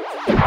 you.